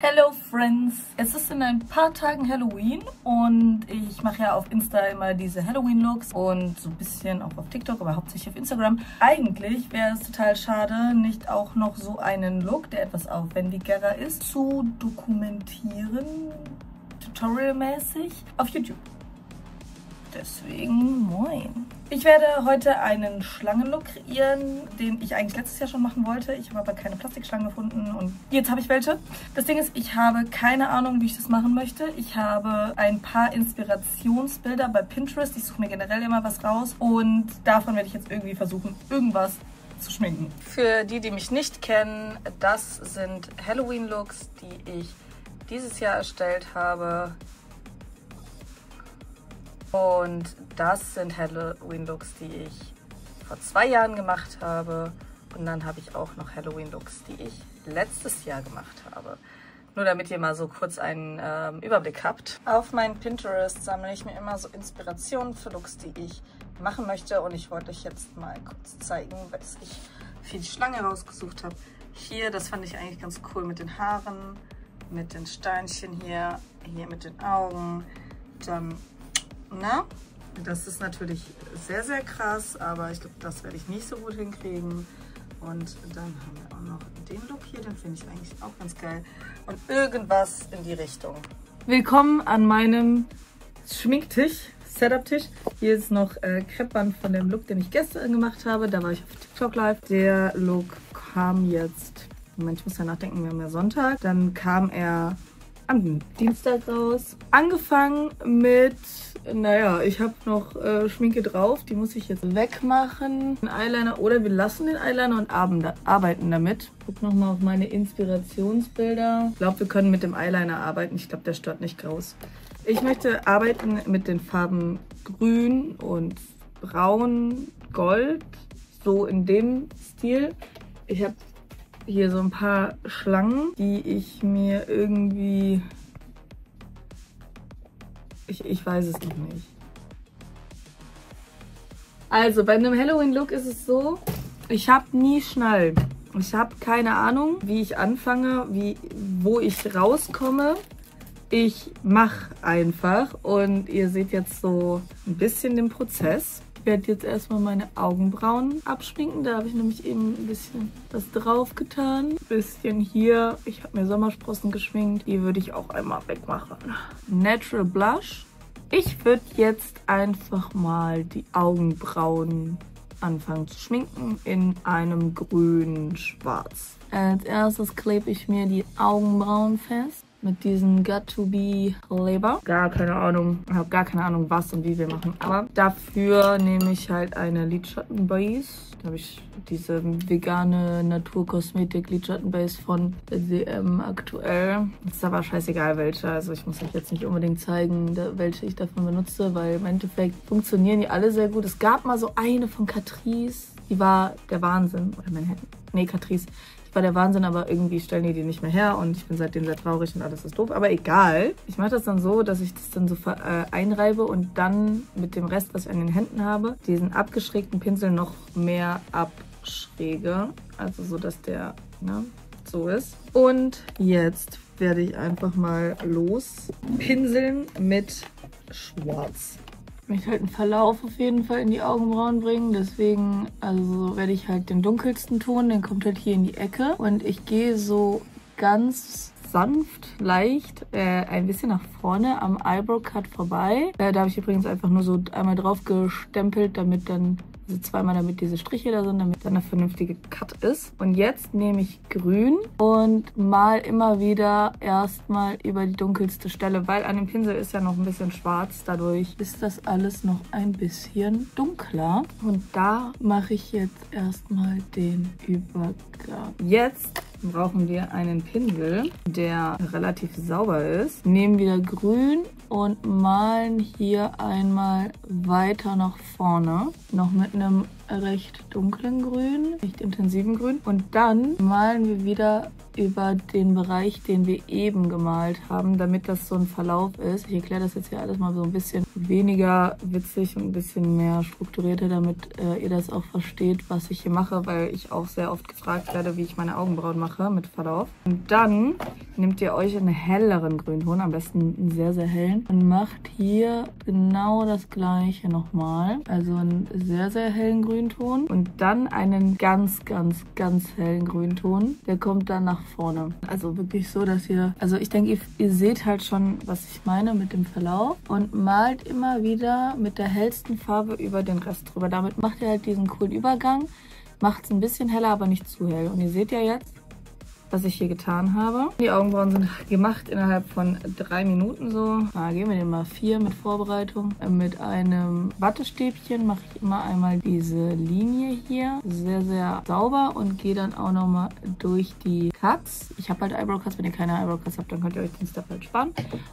Hello Friends! Es ist in ein paar Tagen Halloween und ich mache ja auf Insta immer diese Halloween-Looks und so ein bisschen auch auf TikTok, aber hauptsächlich auf Instagram. Eigentlich wäre es total schade, nicht auch noch so einen Look, der etwas aufwendigerer ist, zu dokumentieren, tutorialmäßig, auf YouTube. Deswegen moin. Ich werde heute einen Schlangenlook kreieren, den ich eigentlich letztes Jahr schon machen wollte. Ich habe aber keine Plastikschlangen gefunden und jetzt habe ich welche. Das Ding ist, ich habe keine Ahnung, wie ich das machen möchte. Ich habe ein paar Inspirationsbilder bei Pinterest. Ich suche mir generell immer was raus und davon werde ich jetzt irgendwie versuchen, irgendwas zu schminken. Für die, die mich nicht kennen, das sind Halloween-Looks, die ich dieses Jahr erstellt habe. Und das sind Halloween-Looks, die ich vor zwei Jahren gemacht habe. Und dann habe ich auch noch Halloween-Looks, die ich letztes Jahr gemacht habe. Nur damit ihr mal so kurz einen ähm, Überblick habt. Auf meinem Pinterest sammle ich mir immer so Inspirationen für Looks, die ich machen möchte. Und ich wollte euch jetzt mal kurz zeigen, was ich für die Schlange rausgesucht habe. Hier, das fand ich eigentlich ganz cool mit den Haaren, mit den Steinchen hier, hier mit den Augen. Dann na, das ist natürlich sehr, sehr krass, aber ich glaube, das werde ich nicht so gut hinkriegen. Und dann haben wir auch noch den Look hier, den finde ich eigentlich auch ganz geil. Und irgendwas in die Richtung. Willkommen an meinem Schminktisch, Setup-Tisch. Hier ist noch äh, Kreppband von dem Look, den ich gestern gemacht habe. Da war ich auf TikTok live. Der Look kam jetzt, Moment, ich muss ja nachdenken, wir haben ja Sonntag. Dann kam er am Dienstag raus. Angefangen mit naja, ich habe noch äh, Schminke drauf. Die muss ich jetzt wegmachen. Ein Eyeliner oder wir lassen den Eyeliner und arbeiten damit. Guck nochmal auf meine Inspirationsbilder. Ich glaube, wir können mit dem Eyeliner arbeiten. Ich glaube, der stört nicht groß. Ich möchte arbeiten mit den Farben Grün und Braun, Gold. So in dem Stil. Ich habe hier so ein paar Schlangen, die ich mir irgendwie ich, ich weiß es noch nicht. Also, bei einem Halloween-Look ist es so, ich habe nie Schnall. Ich habe keine Ahnung, wie ich anfange, wie, wo ich rauskomme. Ich mache einfach und ihr seht jetzt so ein bisschen den Prozess werde jetzt erstmal meine Augenbrauen abschminken. Da habe ich nämlich eben ein bisschen was drauf getan. Ein bisschen hier. Ich habe mir Sommersprossen geschminkt. Die würde ich auch einmal wegmachen. Natural Blush. Ich würde jetzt einfach mal die Augenbrauen anfangen zu schminken in einem grünen Schwarz. Als erstes klebe ich mir die Augenbrauen fest mit diesem Got to Be Labor. Gar keine Ahnung, ich habe gar keine Ahnung, was und wie wir machen. Aber dafür nehme ich halt eine Lidschattenbase. Da habe ich diese vegane Naturkosmetik Lidschattenbase von DM aktuell. Ist aber scheißegal welche. Also ich muss euch jetzt nicht unbedingt zeigen, welche ich davon benutze, weil im Endeffekt funktionieren die alle sehr gut. Es gab mal so eine von Catrice. Die war der Wahnsinn. Oder Manhattan. Nee, Catrice war der Wahnsinn, aber irgendwie stellen die die nicht mehr her und ich bin seitdem sehr traurig und alles ist doof. Aber egal. Ich mache das dann so, dass ich das dann so äh, einreibe und dann mit dem Rest, was ich an den Händen habe, diesen abgeschrägten Pinsel noch mehr abschräge. Also so, dass der ne, so ist. Und jetzt werde ich einfach mal los pinseln mit Schwarz. Ich halt einen Verlauf auf jeden Fall in die Augenbrauen bringen. Deswegen also werde ich halt den dunkelsten Ton, den kommt halt hier in die Ecke. Und ich gehe so ganz sanft, leicht, äh, ein bisschen nach vorne am Eyebrow Cut vorbei. Äh, da habe ich übrigens einfach nur so einmal drauf gestempelt, damit dann also zweimal, damit diese Striche da sind, damit dann eine vernünftige Cut ist. Und jetzt nehme ich grün und mal immer wieder erstmal über die dunkelste Stelle, weil an dem Pinsel ist ja noch ein bisschen schwarz. Dadurch ist das alles noch ein bisschen dunkler. Und da mache ich jetzt erstmal den Übergang. Jetzt brauchen wir einen Pinsel, der relativ sauber ist. Nehmen wieder grün und malen hier einmal weiter nach vorne. Noch mit einem recht dunklen Grün, recht intensiven Grün. Und dann malen wir wieder über den Bereich, den wir eben gemalt haben, damit das so ein Verlauf ist. Ich erkläre das jetzt hier alles mal so ein bisschen weniger witzig und ein bisschen mehr strukturierter, damit äh, ihr das auch versteht, was ich hier mache, weil ich auch sehr oft gefragt werde, wie ich meine Augenbrauen mache mit Verlauf. Und dann nehmt ihr euch einen helleren Grünton, am besten einen sehr, sehr hellen, und macht hier genau das gleiche nochmal. Also einen sehr, sehr hellen Grünton und dann einen ganz, ganz, ganz hellen Grünton. Der kommt dann nach vorne. Also wirklich so, dass ihr, also ich denke, ihr, ihr seht halt schon, was ich meine mit dem Verlauf und malt immer wieder mit der hellsten Farbe über den Rest drüber. Damit macht ihr halt diesen coolen Übergang, macht es ein bisschen heller, aber nicht zu hell. Und ihr seht ja jetzt, was ich hier getan habe. Die Augenbrauen sind gemacht innerhalb von drei Minuten so. Da gehen wir den mal vier mit Vorbereitung. Mit einem Wattestäbchen mache ich immer einmal diese Linie hier sehr, sehr sauber und gehe dann auch nochmal durch die Cuts. Ich habe halt Eyebrow Cuts. Wenn ihr keine Eyebrow Cuts habt, dann könnt ihr euch den Step halt sparen.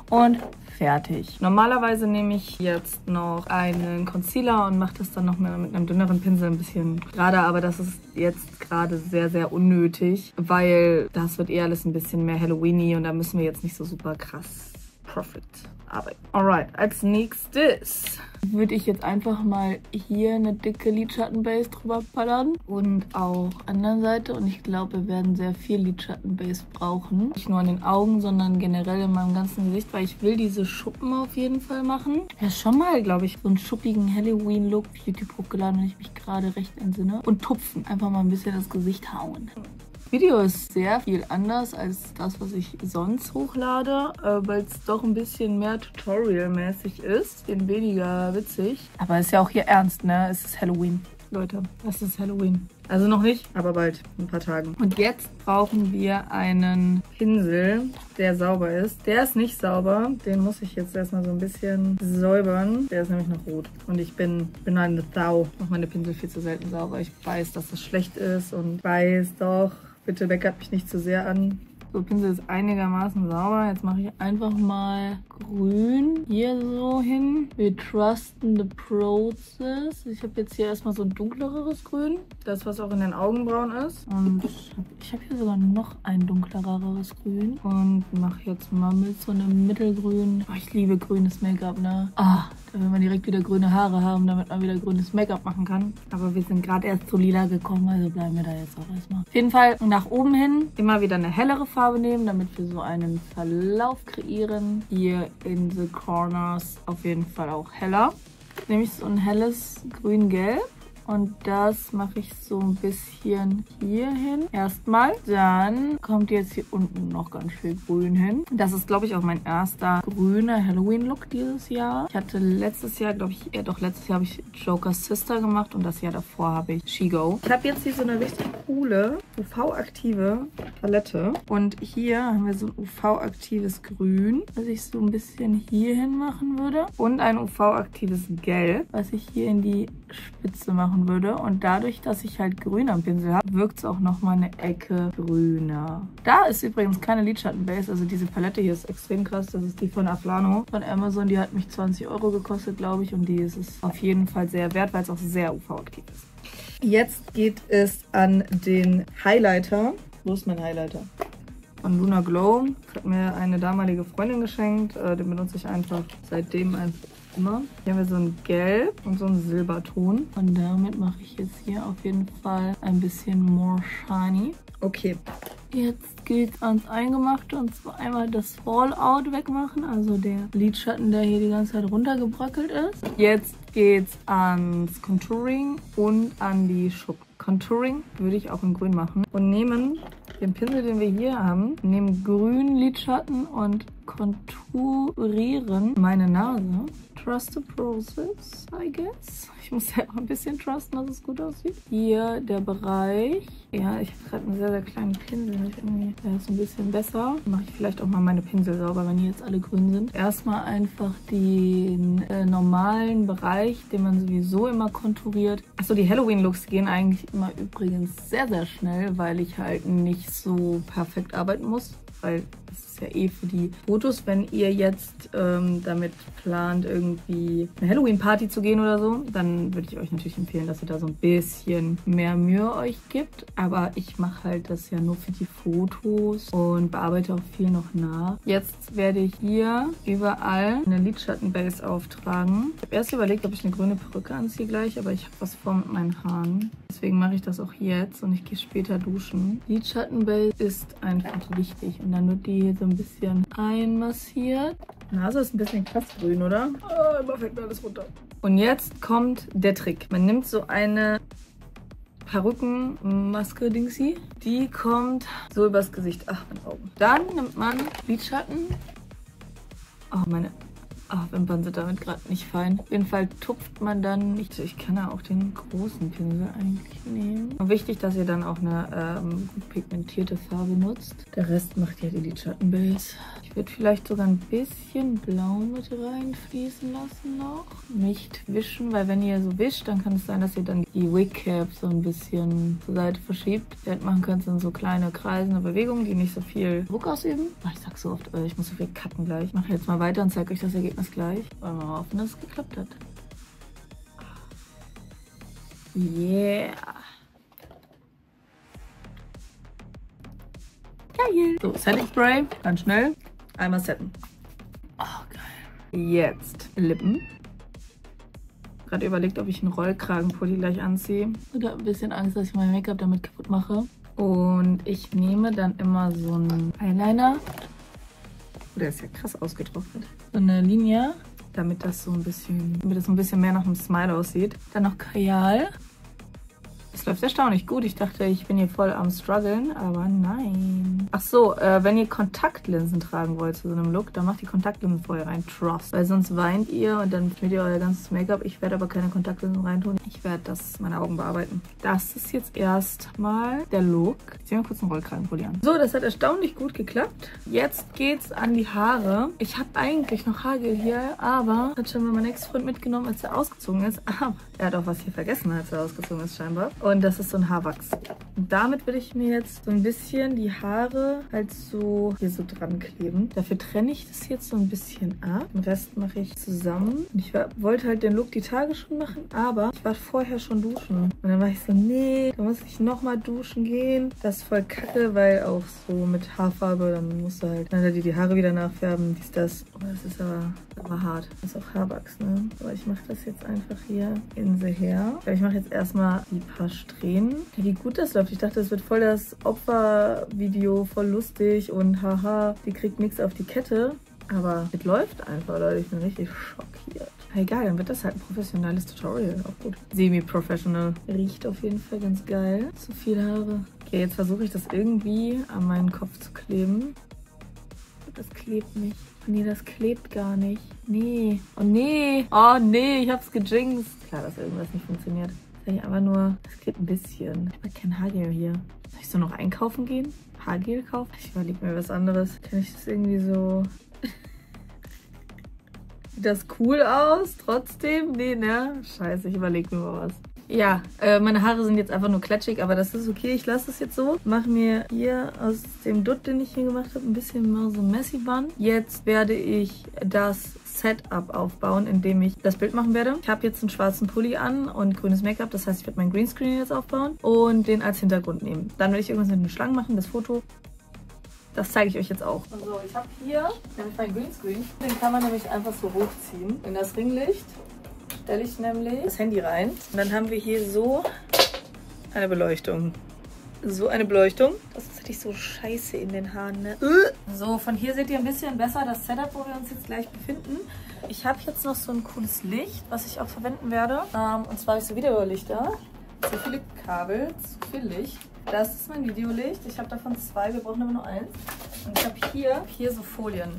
Und fertig. Normalerweise nehme ich jetzt noch einen Concealer und mache das dann noch mit einem dünneren Pinsel ein bisschen gerade, aber das ist jetzt gerade sehr, sehr unnötig, weil das wird eher alles ein bisschen mehr Halloweeny und da müssen wir jetzt nicht so super krass Profit arbeiten. Alright, als nächstes würde ich jetzt einfach mal hier eine dicke Lidschattenbase drüber ballern und auch anderen Seite und ich glaube, wir werden sehr viel Lidschattenbase brauchen. Nicht nur an den Augen, sondern generell in meinem ganzen Gesicht, weil ich will diese Schuppen auf jeden Fall machen. Ja, schon mal, glaube ich, so einen schuppigen Halloween-Look YouTube hochgeladen, wenn ich mich gerade recht entsinne. Und tupfen, einfach mal ein bisschen das Gesicht hauen. Video ist sehr viel anders als das, was ich sonst hochlade, äh, weil es doch ein bisschen mehr Tutorial-mäßig ist, bisschen weniger witzig. Aber ist ja auch hier ernst, ne? Es ist Halloween. Leute, es ist Halloween. Also noch nicht, aber bald, in ein paar Tagen. Und jetzt brauchen wir einen Pinsel, der sauber ist. Der ist nicht sauber, den muss ich jetzt erstmal so ein bisschen säubern. Der ist nämlich noch rot. Und ich bin, bin eine Sau. Ich mache meine Pinsel viel zu selten sauber. Ich weiß, dass das schlecht ist und weiß doch, Bitte meckert mich nicht zu sehr an. So, Pinsel ist einigermaßen sauber. Jetzt mache ich einfach mal grün hier so hin. Wir trusten the process. Ich habe jetzt hier erstmal so ein dunkleres Grün. Das, was auch in den Augenbrauen ist. Und ich habe hier sogar noch ein dunkleres Grün. Und mache jetzt mal mit so einem Mittelgrün. Oh, ich liebe grünes Make-up, ne? Ah, da will man direkt wieder grüne Haare haben, damit man wieder grünes Make-up machen kann. Aber wir sind gerade erst zu lila gekommen, also bleiben wir da jetzt auch erstmal. Auf jeden Fall nach oben hin immer wieder eine hellere Farbe Farbe nehmen, damit wir so einen Verlauf kreieren. Hier in the corners auf jeden Fall auch heller. Nehme ich so ein helles grün-gelb. Und das mache ich so ein bisschen hier hin. Erstmal. Dann kommt jetzt hier unten noch ganz viel grün hin. Das ist, glaube ich, auch mein erster grüner Halloween-Look dieses Jahr. Ich hatte letztes Jahr, glaube ich, eher doch letztes Jahr habe ich Joker's Sister gemacht und das Jahr davor habe ich Shigo. Ich habe jetzt hier so eine richtig coole UV-aktive Palette. Und hier haben wir so ein UV-aktives Grün, was ich so ein bisschen hier hin machen würde. Und ein UV-aktives Gelb, was ich hier in die Spitze machen würde. Und dadurch, dass ich halt grün am Pinsel habe, wirkt es auch nochmal eine Ecke grüner. Da ist übrigens keine Lidschattenbase. Also diese Palette hier ist extrem krass. Das ist die von Aflano von Amazon. Die hat mich 20 Euro gekostet, glaube ich. Und die ist es auf jeden Fall sehr wert, weil es auch sehr UV-aktiv ist. Jetzt geht es an den Highlighter. Wo ist mein Highlighter? Von Luna Glow. Das hat mir eine damalige Freundin geschenkt. Äh, den benutze ich einfach seitdem einfach immer. Hier haben wir so ein Gelb und so ein Silberton. Und damit mache ich jetzt hier auf jeden Fall ein bisschen more shiny. Okay, jetzt geht's ans Eingemachte und zwar einmal das Fallout wegmachen, also der Lidschatten, der hier die ganze Zeit runtergebröckelt ist. Jetzt geht's ans Contouring und an die Schuppen. Contouring würde ich auch in grün machen und nehmen den Pinsel, den wir hier haben, nehmen grünen Lidschatten und konturieren meine Nase. Trust the process, I guess. Ich muss ja auch ein bisschen trusten, dass es gut aussieht. Hier der Bereich. Ja, ich habe gerade einen sehr, sehr kleinen Pinsel. Der ist ein bisschen besser. Mache ich vielleicht auch mal meine Pinsel sauber, wenn die jetzt alle grün sind. Erstmal einfach den äh, normalen Bereich, den man sowieso immer konturiert. Achso, die Halloween-Looks gehen eigentlich immer übrigens sehr, sehr schnell, weil ich halt nicht so perfekt arbeiten muss. Weil es ist ja eh für die Fotos. Wenn ihr jetzt ähm, damit plant, irgendwie eine Halloween-Party zu gehen oder so, dann würde ich euch natürlich empfehlen, dass ihr da so ein bisschen mehr Mühe euch gibt. Aber ich mache halt das ja nur für die Fotos und bearbeite auch viel noch nach. Jetzt werde ich hier überall eine Lidschattenbase auftragen. Ich habe erst überlegt, ob ich eine grüne Perücke anziehe gleich, aber ich habe was vor mit meinen Haaren. Deswegen mache ich das auch jetzt und ich gehe später duschen. Lidschattenbase ist einfach wichtig und dann wird die hier so ein bisschen einmassiert. Nase ist ein bisschen krass grün, oder? Oh, immer fällt mir alles runter. Und jetzt kommt der Trick. Man nimmt so eine Perückenmaske Dingsy. Die kommt so übers Gesicht. Ach, meine Augen. Dann nimmt man Lidschatten. Oh, meine Ach, Wimpern sind damit gerade nicht fein. Auf jeden Fall tupft man dann nicht. Ich kann ja auch den großen Pinsel eigentlich nehmen. Und wichtig, dass ihr dann auch eine ähm, pigmentierte Farbe nutzt. Der Rest macht ja die Lidschattenbase. Ich würde vielleicht sogar ein bisschen Blau mit reinfließen lassen noch. Nicht wischen, weil wenn ihr so wischt, dann kann es sein, dass ihr dann die Wig Cap so ein bisschen zur Seite verschiebt. Während machen könnt sind so kleine kreisende Bewegungen, die nicht so viel Druck ausüben. Ich sag so oft, äh, ich muss so viel cutten gleich. Ich mache jetzt mal weiter und zeige euch das Ergebnis Ergebnis gleich. Wollen wir mal hoffen, dass es geklappt hat. Yeah. Geil. So, Setting Spray. Ganz schnell. Einmal setten. Oh, geil. Jetzt Lippen. Gerade überlegt, ob ich einen Rollkragenpulli gleich anziehe. Ich habe ein bisschen Angst, dass ich mein Make-up damit kaputt mache. Und ich nehme dann immer so einen Eyeliner Oh, der ist ja krass ausgetrocknet. So eine Linie, damit das so ein bisschen, damit das ein bisschen mehr nach einem Smile aussieht. Dann noch Kajal. Es läuft erstaunlich gut. Ich dachte, ich bin hier voll am struggeln, aber nein. Ach so, äh, wenn ihr Kontaktlinsen tragen wollt zu so einem Look, dann macht die Kontaktlinsen vorher rein. Trust. Weil sonst weint ihr und dann schmiert ihr euer ganzes Make-up. Ich werde aber keine Kontaktlinsen reintun. Ich werde das meine Augen bearbeiten. Das ist jetzt erstmal der Look. Ich ziehe mal kurz einen Rollkragenpulli an. So, das hat erstaunlich gut geklappt. Jetzt geht's an die Haare. Ich habe eigentlich noch Haargel hier, aber hat schon mal mein Ex-Freund mitgenommen, als er ausgezogen ist. Aber er hat auch was hier vergessen, als er ausgezogen ist scheinbar. Und das ist so ein Haarwachs. Und damit will ich mir jetzt so ein bisschen die Haare halt so hier so dran kleben. Dafür trenne ich das jetzt so ein bisschen ab. Den Rest mache ich zusammen. Und ich wollte halt den Look die Tage schon machen, aber ich war vorher schon duschen. Und dann war ich so, nee, da muss ich nochmal duschen gehen. Das ist voll kacke, weil auch so mit Haarfarbe, dann musst du halt dann die, Haare wieder nachfärben, dies, das. Oh, das ist aber, aber hart. Das ist auch Haarwachs, ne? Aber ich mache das jetzt einfach hier in the hair. Ich mache jetzt erstmal die paar Strähnen. Wie gut das läuft. Ich dachte, das wird voll das Opfervideo, voll lustig und haha, die kriegt nichts auf die Kette. Aber es läuft einfach, Leute. Ich bin richtig schockiert. Egal, dann wird das halt ein professionelles Tutorial. Auch gut. Semi-professional. Riecht auf jeden Fall ganz geil. Zu viel Haare. Okay, jetzt versuche ich das irgendwie an meinen Kopf zu kleben. Das klebt nicht. Oh nee, das klebt gar nicht. Nee. Oh nee. Oh nee, ich hab's gejinxt. Klar, dass irgendwas nicht funktioniert. Ich aber nur, es geht ein bisschen. Ich habe kein Haargel hier. Soll ich so noch einkaufen gehen? Haargel kaufen? Ich überlege mir was anderes. Kann ich das irgendwie so... Sieht das cool aus? Trotzdem? Nee, ne? Scheiße, ich überlege mir mal was. Ja, äh, meine Haare sind jetzt einfach nur klatschig, aber das ist okay. Ich lasse es jetzt so. Mache mir hier aus dem Dutt, den ich hier gemacht habe, ein bisschen mal so Messy Bun. Jetzt werde ich das Setup aufbauen, in dem ich das Bild machen werde. Ich habe jetzt einen schwarzen Pulli an und grünes Make-up. Das heißt, ich werde meinen Greenscreen jetzt aufbauen und den als Hintergrund nehmen. Dann werde ich irgendwas mit den Schlangen machen, das Foto. Das zeige ich euch jetzt auch. Also ich habe hier nämlich meinen Greenscreen. Den kann man nämlich einfach so hochziehen. In das Ringlicht stelle ich nämlich das Handy rein. Und dann haben wir hier so eine Beleuchtung. So eine Beleuchtung. Das ist richtig so scheiße in den Haaren, ne? So, von hier seht ihr ein bisschen besser das Setup, wo wir uns jetzt gleich befinden. Ich habe jetzt noch so ein cooles Licht, was ich auch verwenden werde. Ähm, und zwar habe ich so Videolichter. Zu viele Kabel, zu viel Licht. Das ist mein Videolicht. Ich habe davon zwei, wir brauchen aber nur eins. Und ich habe hier, hier so Folien.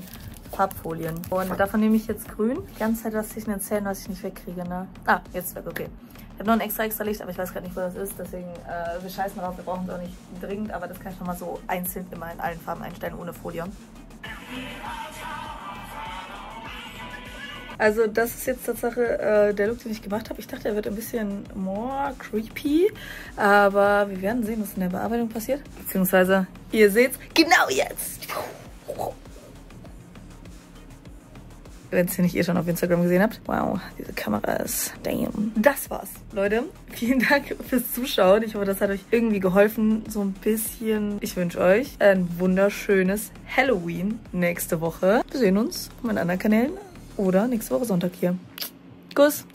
Farbfolien. Und davon nehme ich jetzt grün. Die ganze Zeit lasse ich mir erzählen, was ich nicht wegkriege, ne? Ah, jetzt weg, okay. Ich habe noch ein extra extra Licht, aber ich weiß gerade nicht, wo das ist. Deswegen, äh, wir scheißen drauf, wir brauchen es auch nicht dringend. Aber das kann ich nochmal so einzeln immer in allen Farben einstellen, ohne Folie. Also das ist jetzt Tatsache äh, der Look, den ich gemacht habe. Ich dachte, er wird ein bisschen more creepy. Aber wir werden sehen, was in der Bearbeitung passiert. Beziehungsweise, ihr seht's genau jetzt. Wenn ihr nicht eh schon auf Instagram gesehen habt. Wow, diese Kamera ist damn. Das war's, Leute. Vielen Dank fürs Zuschauen. Ich hoffe, das hat euch irgendwie geholfen. So ein bisschen. Ich wünsche euch ein wunderschönes Halloween nächste Woche. Wir sehen uns auf meinen anderen Kanälen oder nächste Woche Sonntag hier. Kuss.